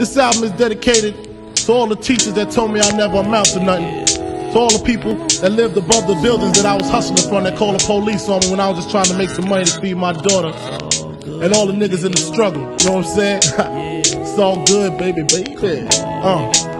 This album is dedicated to all the teachers that told me I never amount to nothing. To all the people that lived above the buildings that I was hustling from that called the police on me when I was just trying to make some money to feed my daughter. And all the niggas in the struggle. You know what I'm saying? it's all good, baby, baby. Uh.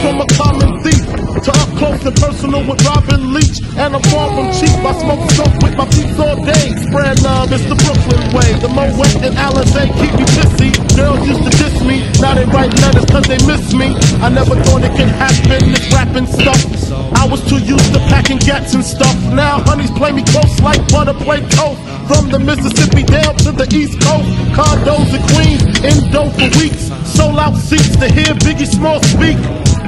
From a common thief to up close and personal with Robin Leach. And I'm far from cheap. I smoke soap with my peeps all day. Spread love, it's the Brooklyn way. The Moet and Alizé keep me pissy. Girls used to diss me. Now they write letters cause they miss me. I never thought it could happen, this rapping stuff. I was too used to packing gats and stuff. Now honeys play me close like butter play coke. From the Mississippi down to the East Coast. Condos in Queens, in dough for weeks. Sold out seats to hear Biggie Small speak.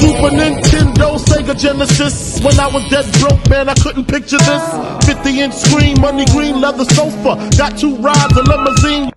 Super Nintendo, Sega Genesis. When I was dead broke, man, I couldn't picture this. 50 inch screen, money green leather sofa. Got two rides, a limousine.